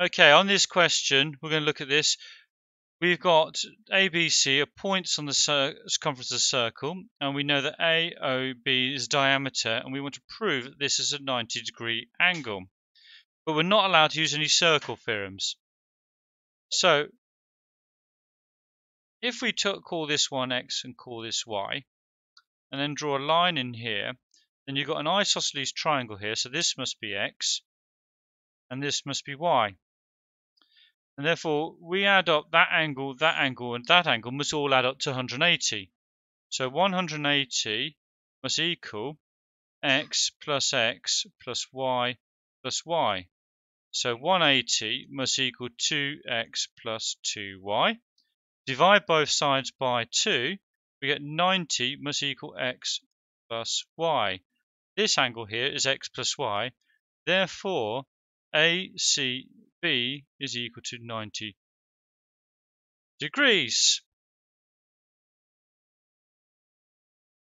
Okay, on this question, we're going to look at this. We've got ABC are points on the circumference of the circle, and we know that AOB is diameter, and we want to prove that this is a 90 degree angle. But we're not allowed to use any circle theorems. So, if we took, call this one X and call this Y, and then draw a line in here, then you've got an isosceles triangle here, so this must be X, and this must be Y. And therefore, we add up that angle, that angle, and that angle must all add up to 180. So 180 must equal x plus x plus y plus y. So 180 must equal 2x plus 2y. Divide both sides by 2, we get 90 must equal x plus y. This angle here is x plus y. Therefore, AC B is equal to 90 degrees.